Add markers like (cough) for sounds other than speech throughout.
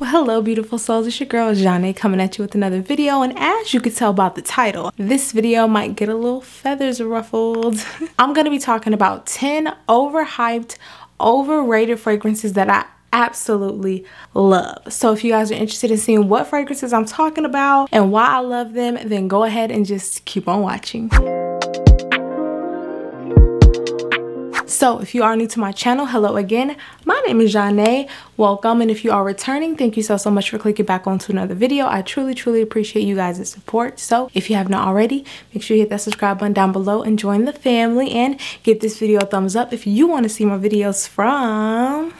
Well, hello, beautiful souls. It's your girl, Zhané, coming at you with another video. And as you could tell by the title, this video might get a little feathers ruffled. (laughs) I'm going to be talking about 10 overhyped, overrated fragrances that I absolutely love. So if you guys are interested in seeing what fragrances I'm talking about and why I love them, then go ahead and just keep on watching. So if you are new to my channel, hello again. My name is Zhané. Welcome. And if you are returning, thank you so, so much for clicking back onto another video. I truly, truly appreciate you guys' support. So if you have not already, make sure you hit that subscribe button down below and join the family and give this video a thumbs up if you want to see more videos from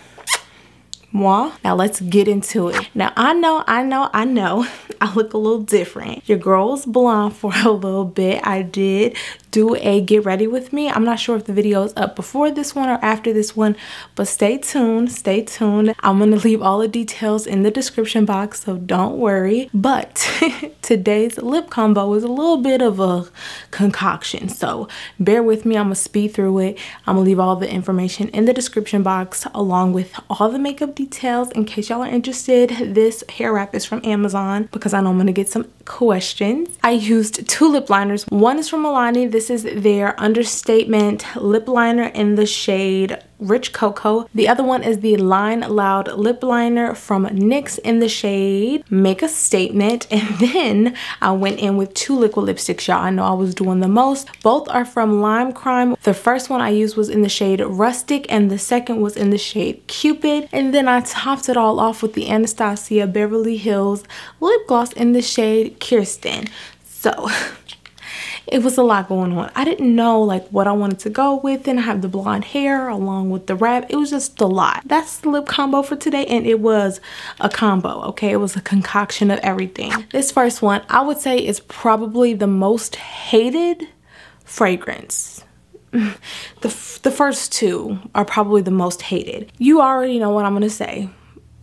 moi. Now let's get into it. Now I know, I know, I know (laughs) I look a little different. Your girl was blonde for a little bit. I did do a get ready with me. I'm not sure if the video is up before this one or after this one, but stay tuned, stay tuned. I'm gonna leave all the details in the description box, so don't worry. But (laughs) today's lip combo is a little bit of a concoction, so bear with me. I'm gonna speed through it. I'm gonna leave all the information in the description box along with all the makeup details in case y'all are interested. This hair wrap is from Amazon because I know I'm gonna get some questions. I used two lip liners. One is from Milani. This is their Understatement lip liner in the shade Rich Cocoa. The other one is the Line Loud lip liner from NYX in the shade Make a Statement. (laughs) And then I went in with two liquid lipsticks, y'all. I know I was doing the most. Both are from Lime Crime. The first one I used was in the shade Rustic and the second was in the shade Cupid. And then I topped it all off with the Anastasia Beverly Hills lip gloss in the shade Kirsten. So (laughs) it was a lot going on. I didn't know like what I wanted to go with and I have the blonde hair along with the wrap. It was just a lot. That's the lip combo for today and it was a combo, okay? It was a concoction of everything. This first one, I would say is probably the most hated fragrance. (laughs) The, the first two are probably the most hated. You already know what I'm gonna say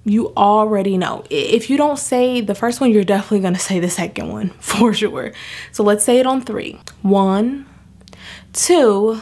you already know. If you don't say the first one, you're definitely gonna say the second one (laughs) for sure. So let's say it on three. One, two,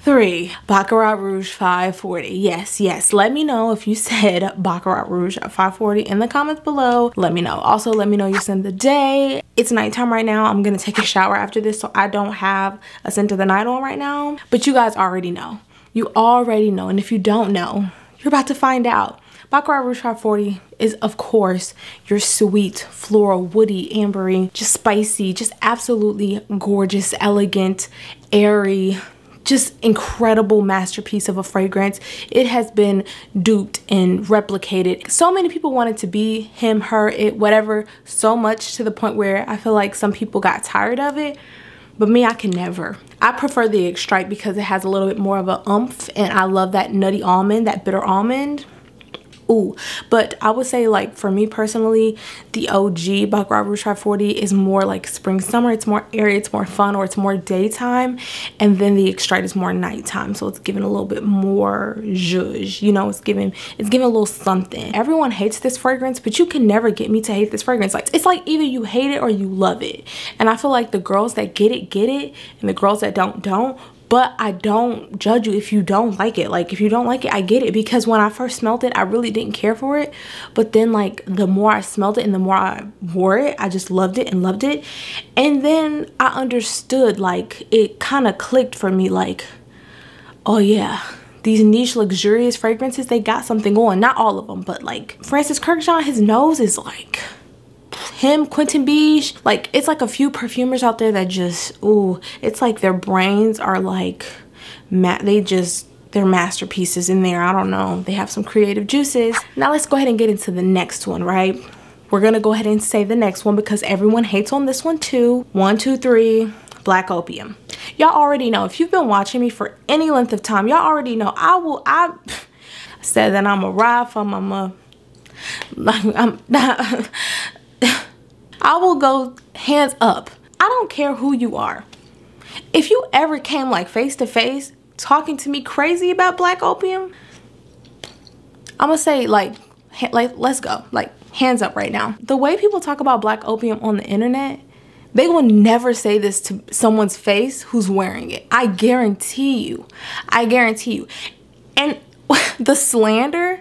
three. Baccarat Rouge 540. Yes, yes. Let me know if you said Baccarat Rouge at 540 in the comments below. Let me know. Also, let me know your scent of the day. It's nighttime right now. I'm gonna take a shower after this, so I don't have a scent of the night on right now. But you guys already know. You already know. And if you don't know, you're about to find out. Baccarat Rouge 540 is, of course, your sweet, floral, woody, ambery, just spicy, just absolutely gorgeous, elegant, airy, just incredible masterpiece of a fragrance. It has been duped and replicated. So many people wanted to be him, her, it, whatever, so much to the point where I feel like some people got tired of it. But me, I can never. I prefer the Extrait because it has a little bit more of a umph and I love that nutty almond, that bitter almond ooh but i would say like for me personally the og baccarat rouge 540 is more like spring summer. It's more airy it's more fun or it's more daytime. And then the extrait is more nighttime so it's giving a little bit more zhuzh you know it's giving it's giving a little something. Everyone hates this fragrance but you can never get me to hate this fragrance. Like it's like either you hate it or you love it. And i feel like the girls that get it get it and the girls that don't don't but I don't judge you if you don't like it. Like if you don't like it, I get it because when I first smelled it, I really didn't care for it. But then like the more I smelled it and the more I wore it, I just loved it and loved it. And then I understood like it kind of clicked for me like, oh yeah, these niche luxurious fragrances, they got something on. Not all of them, but like Francis Kurkdjian, his nose is like him, Quentin Bisch, like it's like a few perfumers out there that just, ooh, it's like their brains are like, they just, they're masterpieces in there. I don't know. They have some creative juices. Now let's go ahead and get into the next one, right? We're gonna go ahead and say the next one because everyone hates on this one too. One, two, three, Black Opium. Y'all already know, if you've been watching me for any length of time, y'all already know I will, I (laughs) said that (laughs) I'm a ride from, I'm a, I'm not, I will go hands up. I don't care who you are. If you ever came like face to face talking to me crazy about black opium, I'm gonna say like, like let's go, like hands up right now. The way people talk about black opium on the internet, they will never say this to someone's face who's wearing it. I guarantee you. I guarantee you. And (laughs) the slander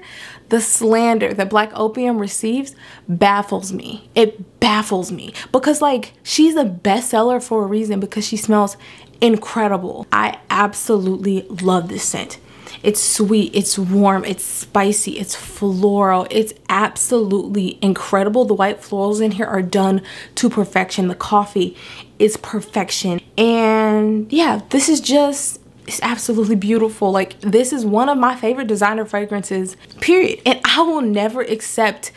the slander that Black Opium receives baffles me. It baffles me because like she's a bestseller for a reason because she smells incredible. I absolutely love this scent. It's sweet, it's warm, it's spicy, it's floral. It's absolutely incredible. The white florals in here are done to perfection. The coffee is perfection. And yeah, this is just it's absolutely beautiful. Like this is one of my favorite designer fragrances, period. And I will never accept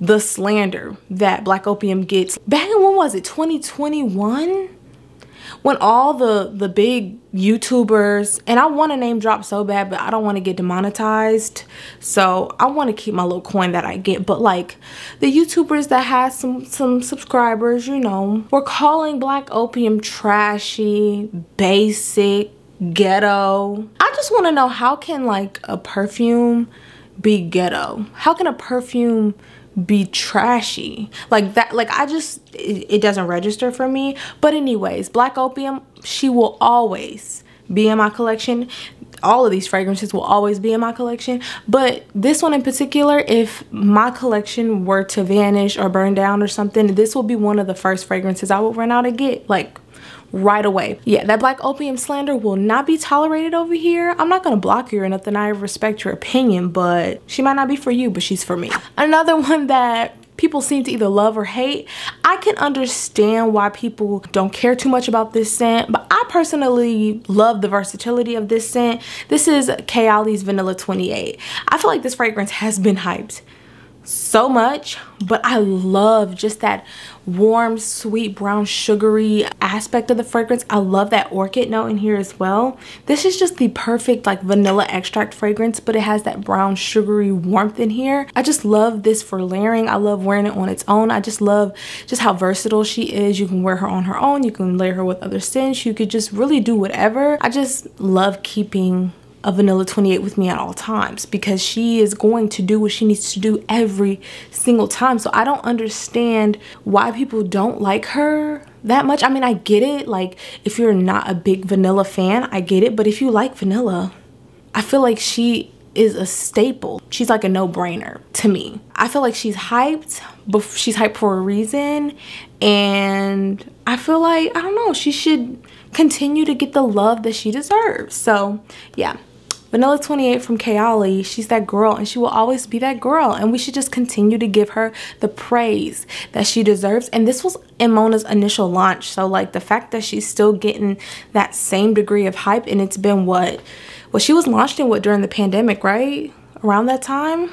the slander that Black Opium gets. Back in when was it? 2021? when all the the big YouTubers and I want to name drop so bad, but I don't want to get demonetized. So I want to keep my little coin that I get. But like the YouTubers that had some some subscribers, you know, were calling Black Opium trashy, basic, ghetto. I just want to know how can like a perfume be ghetto? How can a perfume be trashy like that like i just it, it, doesn't register for me but anyways black opium she will always be in my collection all of these fragrances will always be in my collection but this one in particular if my collection were to vanish or burn down or something this will be one of the first fragrances i will run out and get like right away. Yeah, that black opium slander will not be tolerated over here. I'm not gonna block you or nothing. I respect your opinion, but she might not be for you, but she's for me. Another (laughs) one that people seem to either love or hate. I can understand why people don't care too much about this scent, but I personally love the versatility of this scent. This is Kayali's Vanilla 28. I feel like this fragrance has been hyped so much but I love just that warm sweet brown sugary aspect of the fragrance. I love that orchid note in here as well. This is just the perfect like vanilla extract fragrance but it has that brown sugary warmth in here. I just love this for layering. I love wearing it on its own. I just love just how versatile she is. You can wear her on her own. You can layer her with other scents. You could just really do whatever. I just love keeping a vanilla 28 with me at all times because she is going to do what she needs to do every single time so i don't understand why people don't like her that much i mean i get it like if you're not a big vanilla fan i get it but if you like vanilla i feel like she is a staple. She's like a no-brainer to me. I feel like she's hyped, but she's hyped for a reason. And I feel like, I don't know, she should continue to get the love that she deserves. So yeah, Vanilla 28 from Kayali, she's that girl and she will always be that girl. And we should just continue to give her the praise that she deserves. And this was in Mona's initial launch. So like the fact that she's still getting that same degree of hype and it's been what? Well, she was launched in what during the pandemic, right? Around that time?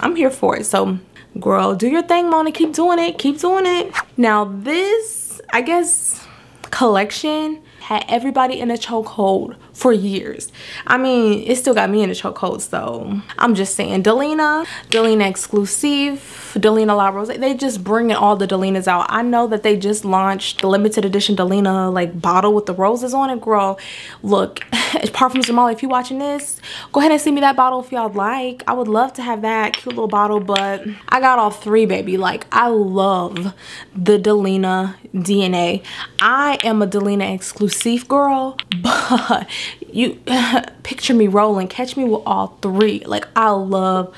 I'm here for it. So girl, do your thing, Mona. Keep doing it. Keep doing it. Now this, I guess, collection had everybody in a chokehold for years. I mean, it still got me in a chokehold, so I'm just saying. Delina, Delina Exclusive, Delina La Rose, they just bringing all the Delinas out. I know that they just launched the limited edition Delina like bottle with the roses on it, girl. Look, (laughs) Parfums de Marly, if you're watching this, go ahead and send me that bottle if y'all like. I would love to have that cute little bottle, but I got all three, baby. Like, I love the Delina DNA. I am a Delina exclusive girl, (laughs) but you (laughs) picture me rolling, catch me with all three. Like I love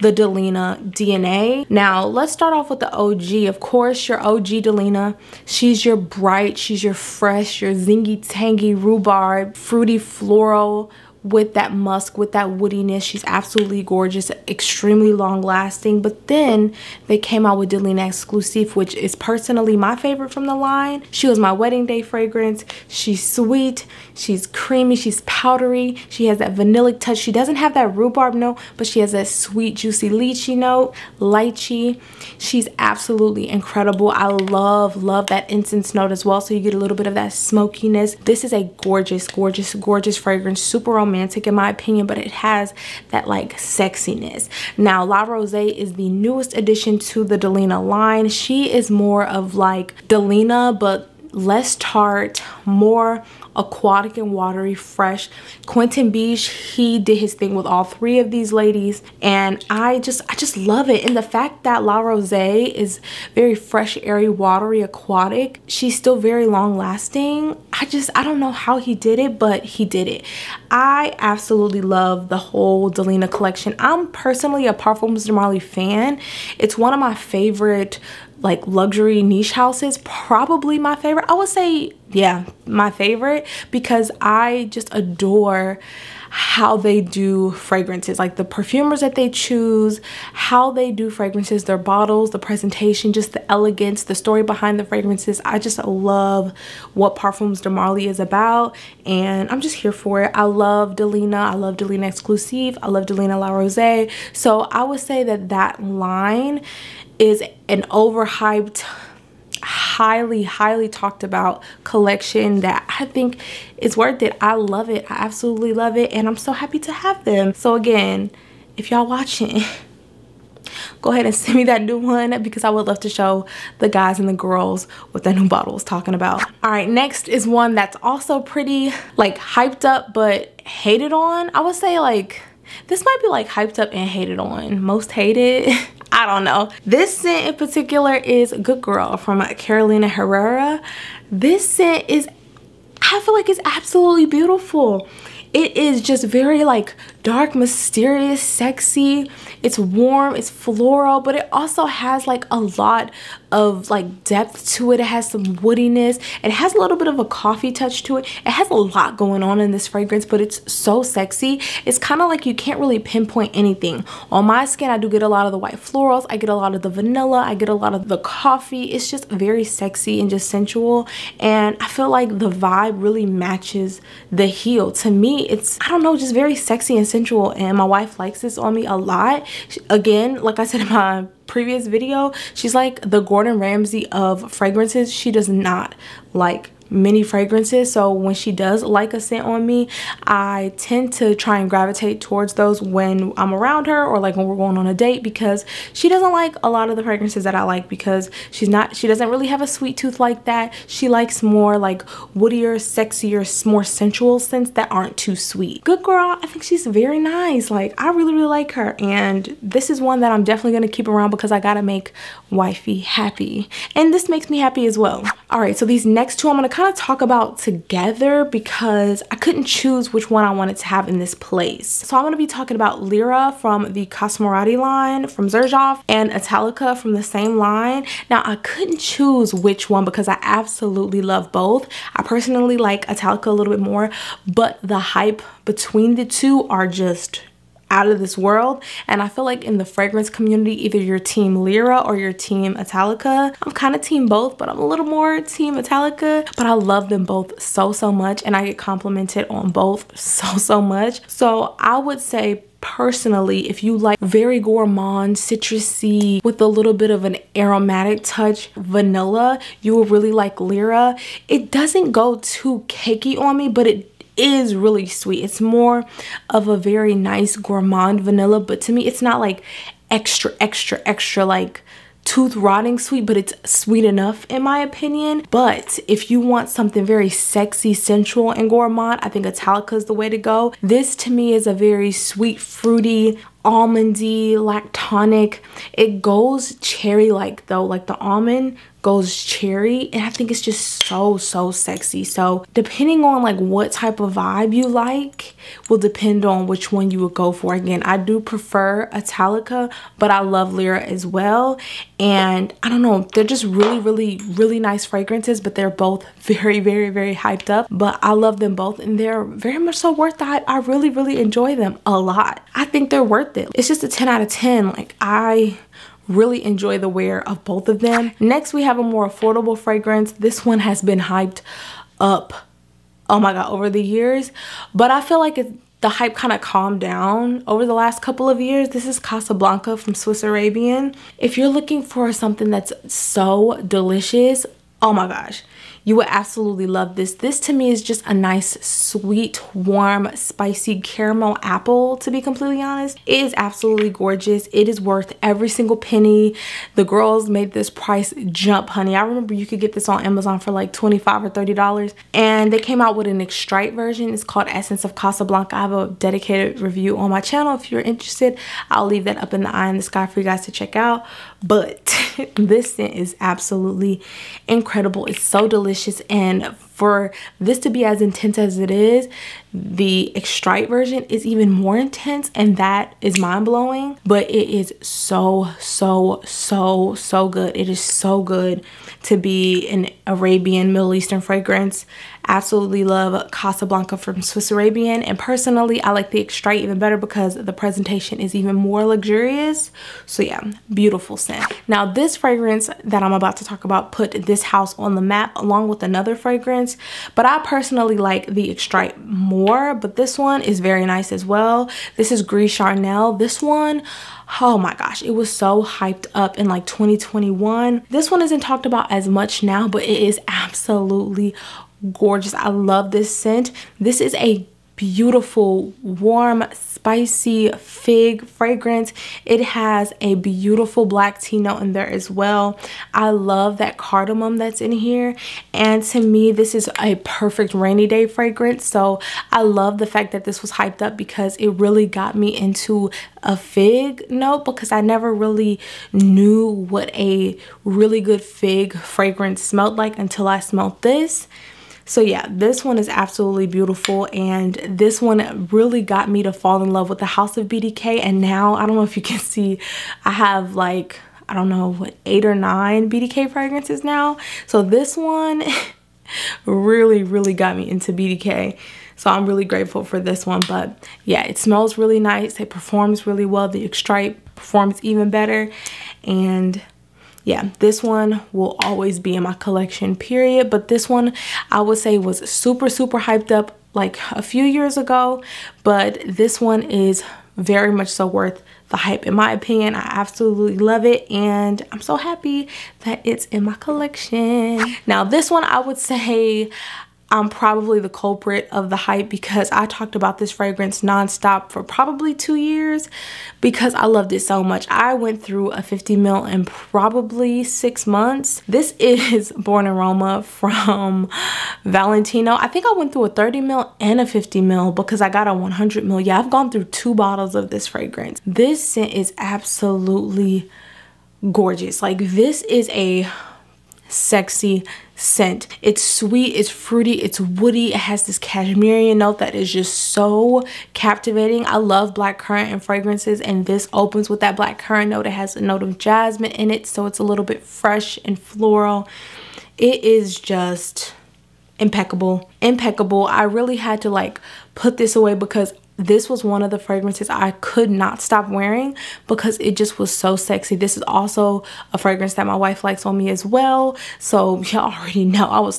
the Delina DNA. Now, let's start off with the OG. Of course, your OG Delina. She's your bright, she's your fresh, your zingy tangy rhubarb, fruity floral with that musk, with that woodiness. She's absolutely gorgeous, extremely long lasting. But then they came out with Delina Exclusive, which is personally my favorite from the line. She was my wedding day fragrance. She's sweet, she's creamy, she's powdery. She has that vanillic touch. She doesn't have that rhubarb note, but she has that sweet, juicy lychee note, lychee. She's absolutely incredible. I love, love that incense note as well. So you get a little bit of that smokiness. This is a gorgeous, gorgeous, gorgeous fragrance. Super romantic romantic in my opinion, but it has that like sexiness. Now, La Rose is the newest addition to the Delina line. She is more of like Delina, but less tart, more aquatic and watery, fresh. Quentin Bisch, he did his thing with all three of these ladies and I just I just love it. And the fact that La Rose is very fresh, airy, watery, aquatic, she's still very long lasting. I just I don't know how he did it, but he did it. I absolutely love the whole Delina collection. I'm personally a Parfums de Marly fan. It's one of my favorite like luxury niche houses probably my favorite. I would say yeah my favorite because i just adore how they do fragrances like the perfumers that they choose how they do fragrances their bottles the presentation just the elegance the story behind the fragrances. I just love what parfums de marly is about and i'm just here for it. I love delina. I love delina exclusive. I love delina la rose so i would say that that line is an overhyped highly highly talked about collection that I think is worth it. I love it. I absolutely love it and I'm so happy to have them. So again, if y'all watching (laughs) go ahead and send me that new one because I would love to show the guys and the girls what that new bottle is talking about. All right, next is one that's also pretty like hyped up but hated on. I would say like this might be like hyped up and hated on. Most hated. (laughs) I don't know. This scent in particular is Good Girl from Carolina Herrera. This scent is, I feel like it's absolutely beautiful. It is just very like dark, mysterious, sexy. It's warm, it's floral, but it also has like a lot of like depth to it. It has some woodiness. It has a little bit of a coffee touch to it. It has a lot going on in this fragrance, but it's so sexy. It's kind of like you can't really pinpoint anything. On my skin, I do get a lot of the white florals. I get a lot of the vanilla. I get a lot of the coffee. It's just very sexy and just sensual. And I feel like the vibe really matches the heel. To me, it's, I don't know, just very sexy and sensual and my wife likes this on me a lot. Again like i said in my previous video she's like the gordon ramsay of fragrances. She does not like many fragrances. So when she does like a scent on me I tend to try and gravitate towards those when I'm around her or like when we're going on a date because she doesn't like a lot of the fragrances that I like because she's not she doesn't really have a sweet tooth like that. She likes more like woodier sexier more sensual scents that aren't too sweet. Good girl I think she's very nice. Like I really really like her. And this is one that I'm definitely gonna keep around because I gotta make wifey happy. And this makes me happy as well. All right so these next two I'm gonna kind of talk about together because I couldn't choose which one I wanted to have in this place. So I'm going to be talking about Lyra from the Casamorati line from Xerjoff and Italica from the same line. Now I couldn't choose which one because I absolutely love both. I personally like Italica a little bit more, but the hype between the two are just out of this world and I feel like in the fragrance community either you're team Lyra or you're team Italica. I'm kind of team both but I'm a little more team Italica but I love them both so so much and I get complimented on both (laughs) so so much. So I would say personally if you like very gourmand citrusy with a little bit of an aromatic touch vanilla you will really like lyra it doesn't go too cakey on me but it is really sweet. It's more of a very nice gourmand vanilla, but to me, it's not like extra, extra, extra like tooth rotting sweet, but it's sweet enough in my opinion. But if you want something very sexy, sensual, and gourmand, I think Italica is the way to go. This to me is a very sweet, fruity, almondy, lactonic. It goes cherry-like though, like the almond goes cherry and I think it's just so so sexy. So depending on like what type of vibe you like will depend on which one you would go for. Again I do prefer Italica but I love Lyra as well. And I don't know they're just really really really nice fragrances but they're both (laughs) very very very hyped up. But I love them both and they're very much so worth the hype. I really really enjoy them a lot. I think they're worth it it's just a 10 out of 10 like I really enjoy the wear of both of them. Next, we have a more affordable fragrance. This one has been hyped up, oh my god, over the years. But I feel like it, the hype kind of calmed down over the last couple of years. This is Casablanca from Swiss Arabian. If you're looking for something that's so delicious, oh my gosh you would absolutely love this. This to me is just a nice, sweet, warm, spicy caramel apple, to be completely honest. It is absolutely gorgeous. It is worth every single penny. The girls made this price jump, honey. I remember you could get this on Amazon for like 25 or $30. And they came out with an extract version. It's called Essence of Casablanca. I have a dedicated review on my channel. If you're interested, I'll leave that up in the eye in the sky for you guys to check out. But (laughs) this scent is absolutely incredible. It's so delicious and for this to be as intense as it is, the extract version is even more intense and that is mind-blowing. But it is so, so, so, so good. It is so good to be an Arabian Middle Eastern fragrance. Absolutely love Casablanca from Swiss Arabian. And personally, I like the extract even better because the presentation is even more luxurious. So yeah, beautiful scent. Now this fragrance that I'm about to talk about put this house on the map along with another fragrance. But I personally like the extract more. But this one is very nice as well. This is Gris Charnel. This one, oh my gosh it was so hyped up in like 2021 this one isn't talked about as much now but it is absolutely gorgeous i love this scent this is a beautiful warm spicy fig fragrance. It has a beautiful black tea note in there as well. I love that cardamom that's in here. And to me this is a perfect rainy day fragrance. So i love the fact that this was hyped up because it really got me into a fig note because i never really knew what a really good fig fragrance smelled like until i smelled this so yeah, this one is absolutely beautiful and this one really got me to fall in love with the House of BDK and now, I don't know if you can (laughs) see, I have like, I don't know, what, eight or nine BDK fragrances now. So this one (laughs) really, really got me into BDK. So I'm really grateful for this one. But yeah, it smells really nice. It performs really well. The extract performs even better. And yeah, this one will always be in my collection, period. But this one, I would say was super, super hyped up like a few years ago. But this one is very much so worth the hype in my opinion. I absolutely love it and I'm so happy that it's in my collection. Now this one I would say I'm probably the culprit of the hype because I talked about this fragrance nonstop for probably two years because I loved it so much. I went through a 50 mil in probably six months. This is (laughs) Born in Roma from Valentino. I think I went through a 30 mil and a 50 mil because I got a 100 mil. Yeah, I've gone through two bottles of this fragrance. This scent is absolutely gorgeous. Like this is a sexy scent. It's sweet, it's fruity, it's woody. It has this cashmere note that is just so captivating. I love black currant and fragrances and this opens with that black currant note. It has a note of jasmine in it so it's a little bit fresh and floral. It is just impeccable impeccable i really had to like put this away because this was one of the fragrances I could not stop wearing because it just was so sexy. This is also a fragrance that my wife likes on me as well. So (laughs) y'all already know I was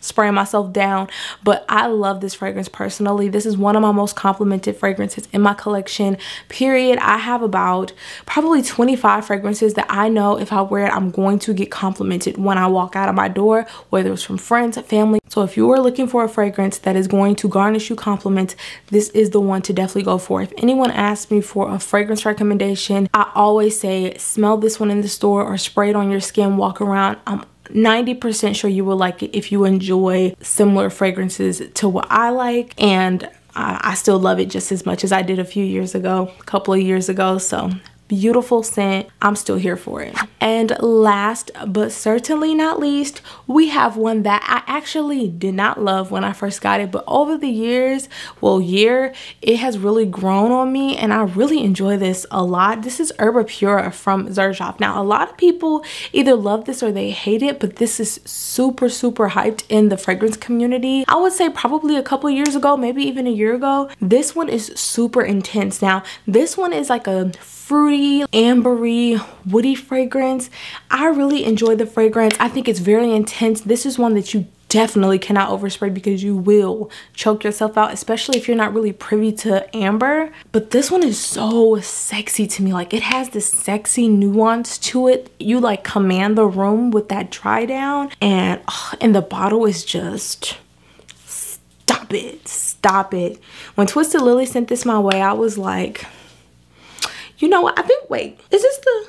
spraying myself down but I love this fragrance personally. This is one of my most complimented fragrances in my collection period. I have about probably 25 fragrances that I know if I wear it I'm going to get complimented when I walk out of my door whether it's from friends family. So if you are looking for a fragrance that is going to garnish you compliments this is the one to definitely go for. If anyone asks me for a fragrance recommendation I always say smell this one in the store or spray it on your skin walk around. I'm 90% sure you will like it if you enjoy similar fragrances to what I like and I still love it just as much as I did a few years ago, a couple of years ago. So beautiful scent. I'm still here for it. And last but certainly not least we have one that i actually did not love when i first got it but over the years well year it has really grown on me and i really enjoy this a lot. This is Erba Pura from Xerjoff now a lot of people either love this or they hate it but this is super super hyped in the fragrance community. I would say probably a couple years ago maybe even a year ago this one is super intense. Now this one is like a fruity, ambery, woody fragrance. I really enjoy the fragrance. I think it's very intense. This is one that you definitely cannot overspray because you will choke yourself out, especially if you're not really privy to amber. But this one is so sexy to me. Like it has this sexy nuance to it. You like command the room with that dry down and, oh, and the bottle is just stop it stop it when twisted lily sent this my way i was like you know what? I think wait is this the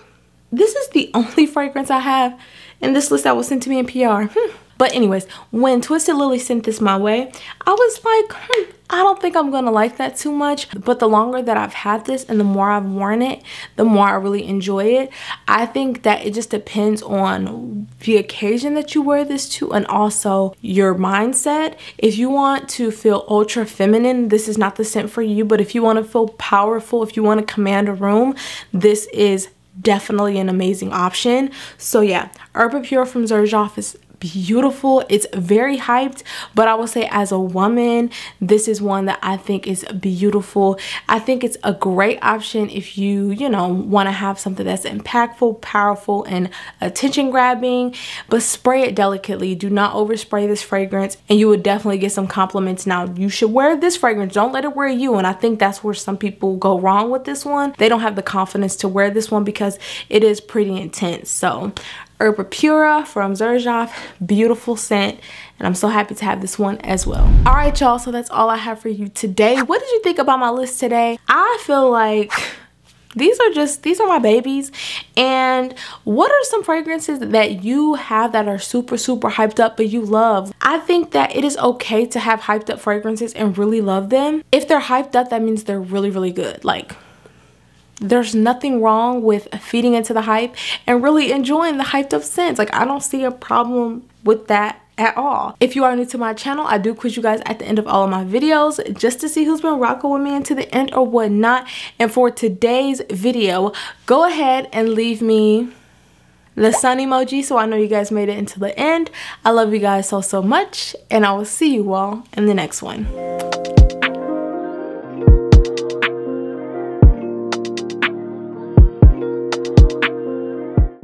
this is the (laughs) only fragrance i have in this list that was sent to me in pr hmm. But anyways, when Twisted Lily sent this my way, I was like, hmm, I don't think I'm gonna like that too much. But the longer that I've had this and the more I've worn it, the more I really enjoy it. I think that it just depends on the occasion that you wear this to and also your mindset. If you want to feel ultra feminine, this is not the scent for you. But if you wanna feel powerful, if you wanna command a room, this is definitely an amazing option. So yeah, Erba Pura from Xerjoff is beautiful. It's very hyped but i will say as a woman this is one that i think is beautiful. I think it's a great option if you you know want to have something that's impactful powerful and attention grabbing but spray it delicately. Do not overspray this fragrance and you would definitely get some compliments. Now you should wear this fragrance. Don't let it wear you and i think that's where some people go wrong with this one. They don't have the confidence to wear this one because it is pretty intense. So Erba Pura from Xerjoff. Beautiful scent. And I'm so happy to have this one as well. All right, y'all. So that's all I have for you today. What did you think about my list today? I feel like these are just these are my babies and what are some fragrances that you have that are super super hyped up but you love i think that it is okay to have hyped up fragrances and really love them if they're hyped up that means they're really really good like there's nothing wrong with feeding into the hype and really enjoying the hyped up scents. Like I don't see a problem with that at all. If you are new to my channel, I do quiz you guys at the end of all of my videos just to see who's been rocking with me into the end or whatnot. And for today's video, go ahead and leave me the sun emoji so I know you guys made it until the end. I love you guys so, so much and I will see you all in the next one.